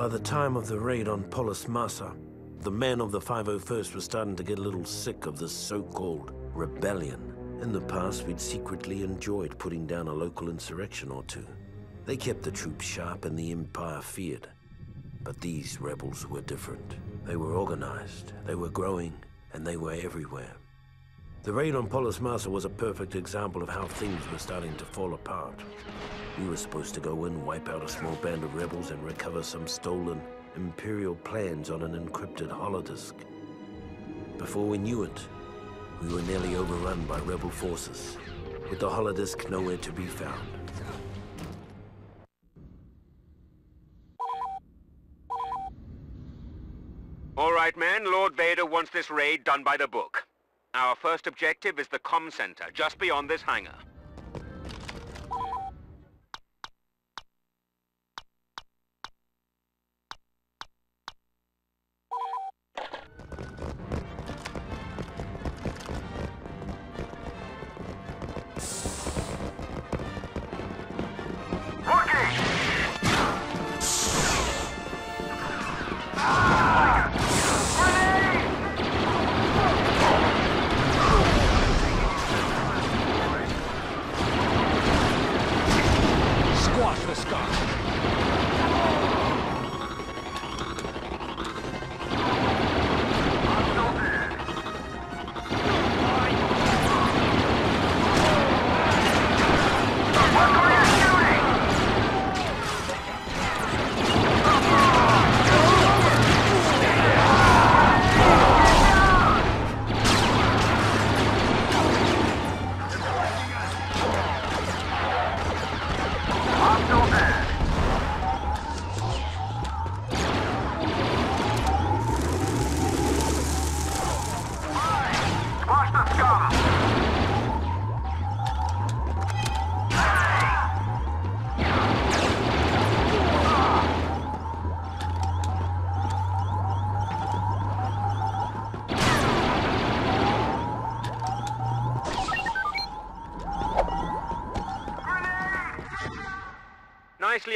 By the time of the raid on Polis Massa, the men of the 501st were starting to get a little sick of this so-called rebellion. In the past, we'd secretly enjoyed putting down a local insurrection or two. They kept the troops sharp and the Empire feared. But these rebels were different. They were organized, they were growing, and they were everywhere. The raid on Polis Massa was a perfect example of how things were starting to fall apart. We were supposed to go in, wipe out a small band of rebels, and recover some stolen Imperial plans on an encrypted holodisk. Before we knew it, we were nearly overrun by rebel forces, with the holodisk nowhere to be found. All right, men. Lord Vader wants this raid done by the book. Our first objective is the comm center, just beyond this hangar.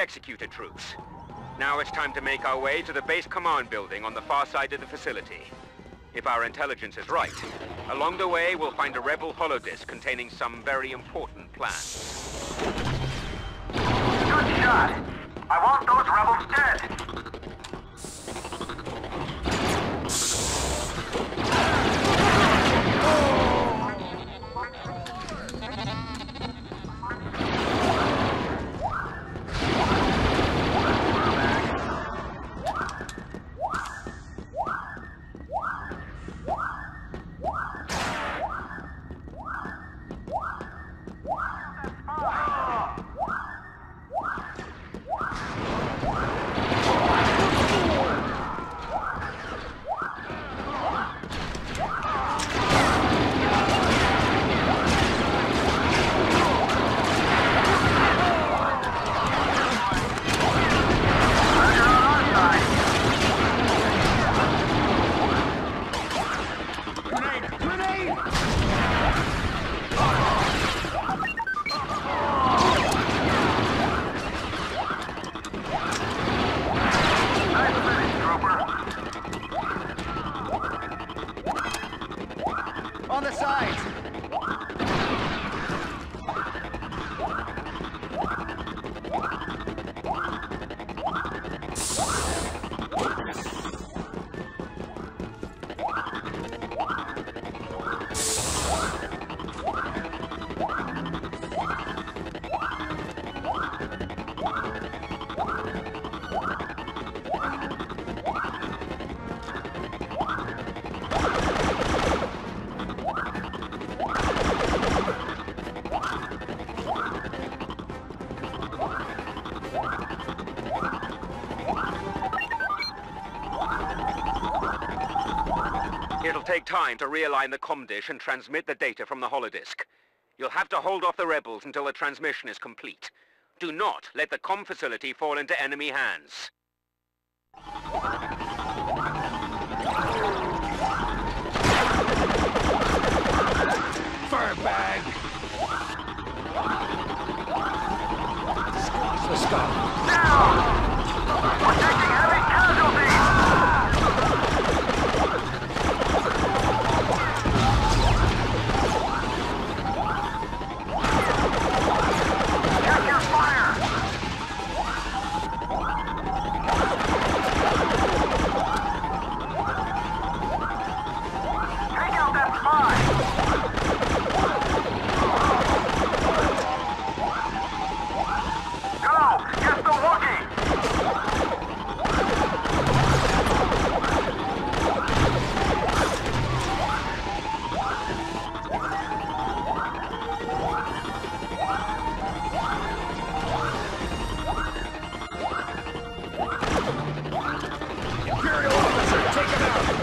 Nicely executed, troops. Now it's time to make our way to the base command building on the far side of the facility. If our intelligence is right, along the way we'll find a rebel holodisk containing some very important plans. Good shot. I want those rebels dead. It'll take time to realign the comm dish and transmit the data from the holodisk. You'll have to hold off the rebels until the transmission is complete. Do not let the comm facility fall into enemy hands. Fur bag. Squash the Scot. We're Imperial officer, take him out!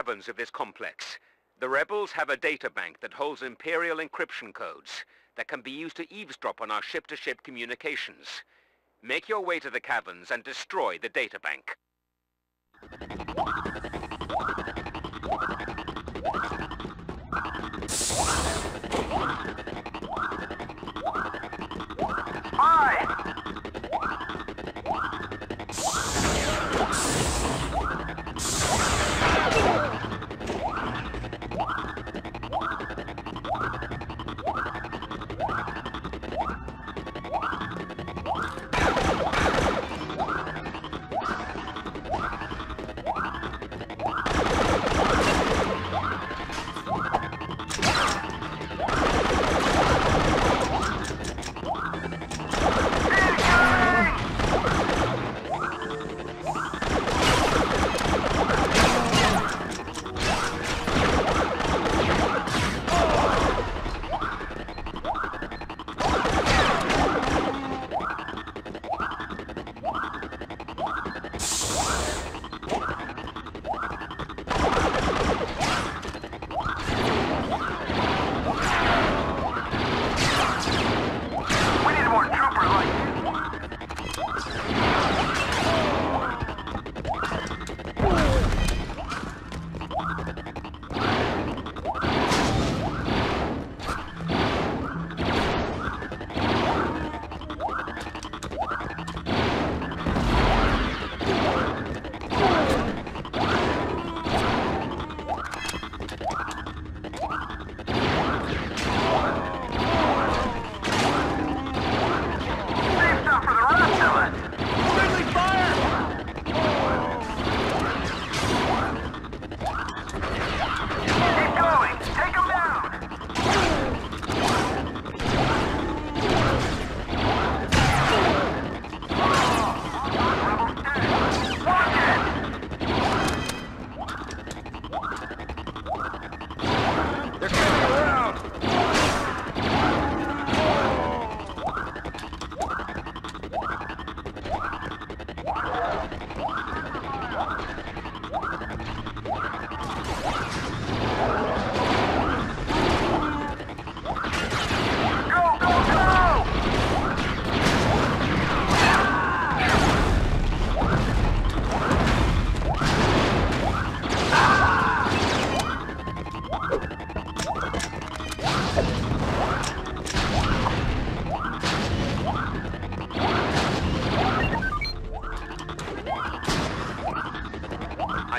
Caverns of this complex, the rebels have a data bank that holds Imperial encryption codes that can be used to eavesdrop on our ship-to-ship communications. Make your way to the caverns and destroy the databank. Five!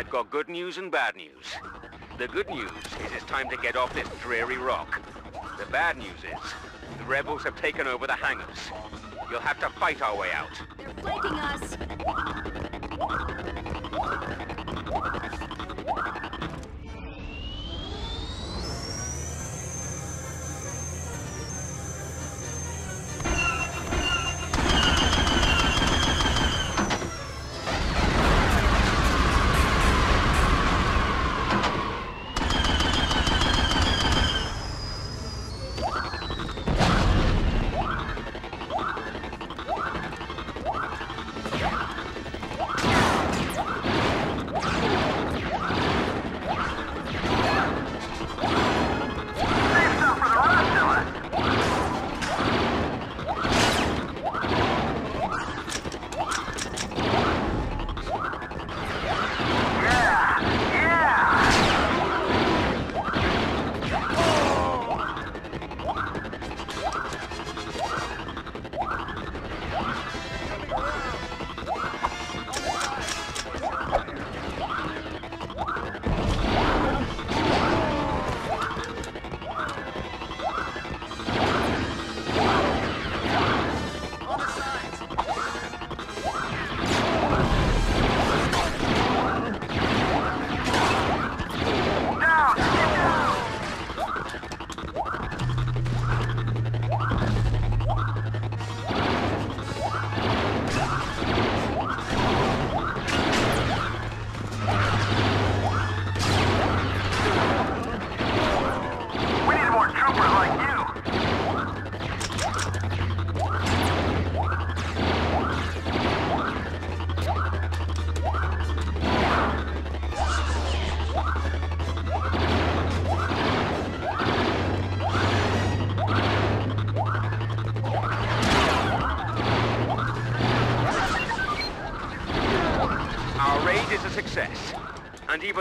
I've got good news and bad news. The good news is it's time to get off this dreary rock. The bad news is the rebels have taken over the hangars. You'll have to fight our way out. They're flanking us!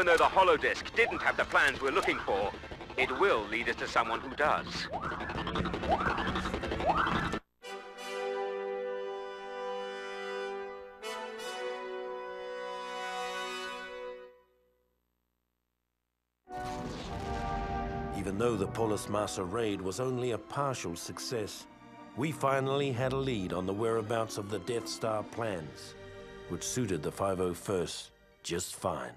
Even though the holodisk didn't have the plans we're looking for, it will lead us to someone who does. Even though the Polis Massa raid was only a partial success, we finally had a lead on the whereabouts of the Death Star plans, which suited the 501st just fine.